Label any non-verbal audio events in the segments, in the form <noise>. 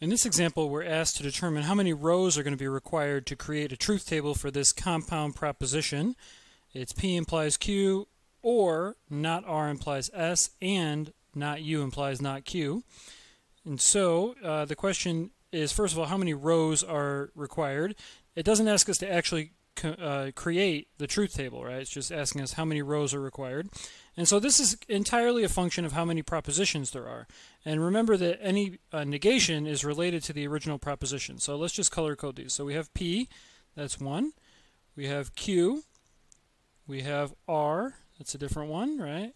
In this example, we're asked to determine how many rows are going to be required to create a truth table for this compound proposition. It's P implies Q, or not R implies S, and not U implies not Q. And so uh, the question is, first of all, how many rows are required? It doesn't ask us to actually uh, create the truth table, right? It's just asking us how many rows are required. And so this is entirely a function of how many propositions there are. And remember that any uh, negation is related to the original proposition. So let's just color code these. So we have P, that's one. We have Q. We have R, that's a different one, right?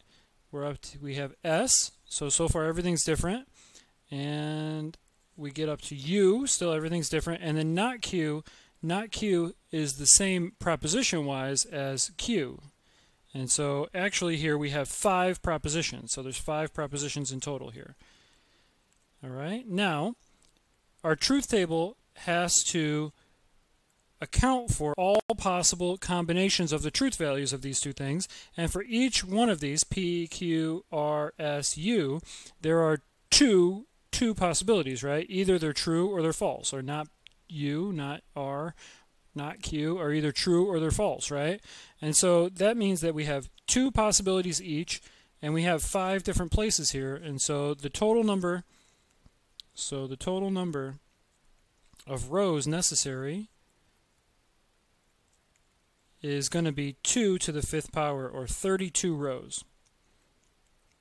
We're up to, we have S. So, so far everything's different. And we get up to U, still everything's different. And then not Q, not Q is the same proposition wise as Q. And so actually here we have five propositions. So there's five propositions in total here. All right. Now, our truth table has to account for all possible combinations of the truth values of these two things. And for each one of these, P, Q, R, S, U, there are two two possibilities, right? Either they're true or they're false, or not U, not R, not Q, are either true or they're false, right? And so that means that we have two possibilities each, and we have five different places here. And so the total number, so the total number of rows necessary is going to be 2 to the fifth power, or 32 rows.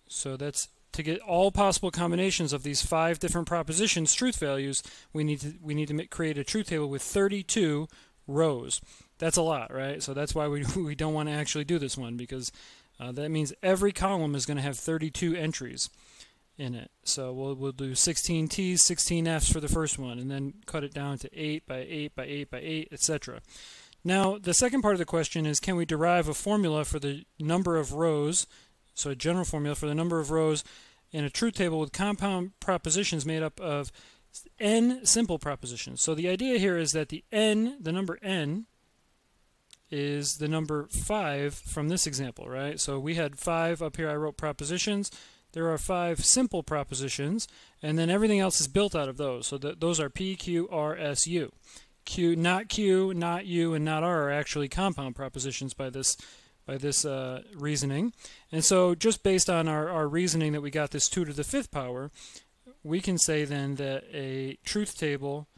So that's to get all possible combinations of these five different propositions truth values, we need to we need to make, create a truth table with 32 rows. That's a lot, right? So that's why we <laughs> we don't want to actually do this one because uh, that means every column is going to have 32 entries in it. So we'll we'll do 16 T's, 16 F's for the first one, and then cut it down to 8 by 8 by 8 by 8, etc. Now, the second part of the question is can we derive a formula for the number of rows so a general formula for the number of rows in a truth table with compound propositions made up of n simple propositions. So the idea here is that the n, the number n, is the number 5 from this example, right? So we had 5 up here, I wrote propositions. There are 5 simple propositions, and then everything else is built out of those. So th those are P, Q, R, S, U. Q, not Q, not U, and not R are actually compound propositions by this by this uh, reasoning. And so just based on our, our reasoning that we got this 2 to the fifth power, we can say then that a truth table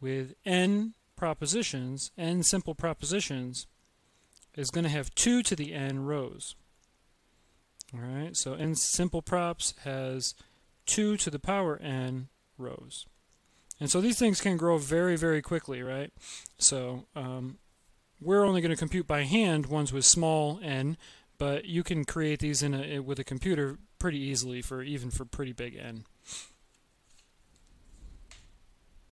with n propositions, n simple propositions, is going to have 2 to the n rows. Alright, so n simple props has 2 to the power n rows. And so these things can grow very, very quickly, right? So um, we're only going to compute by hand ones with small n, but you can create these in a, with a computer pretty easily for even for pretty big n.